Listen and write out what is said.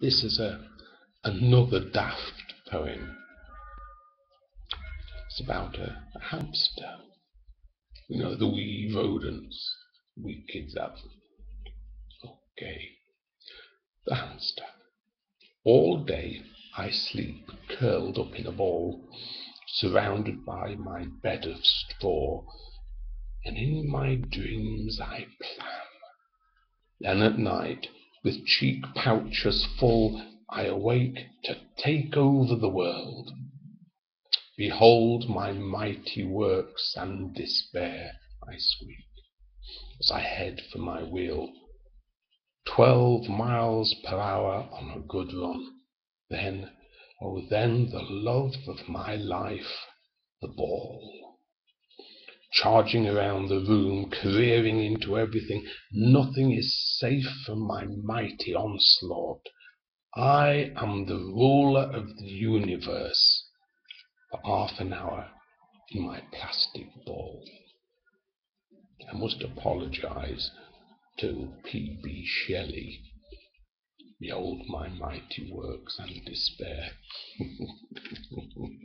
This is a another daft poem. It's about a, a hamster. You know, the wee rodents we kids have. Okay. The hamster. All day I sleep curled up in a ball, surrounded by my bed of straw, and in my dreams I plan. Then at night, with cheek pouches full, I awake to take over the world. Behold my mighty works and despair, I squeak, as I head for my wheel. Twelve miles per hour on a good run. Then, oh then the love of my life, the ball. Charging around the room, careering into everything, nothing is safe from my mighty onslaught. I am the ruler of the universe for half an hour in my plastic ball. I must apologize to P.B. Shelley. Behold my mighty works and despair.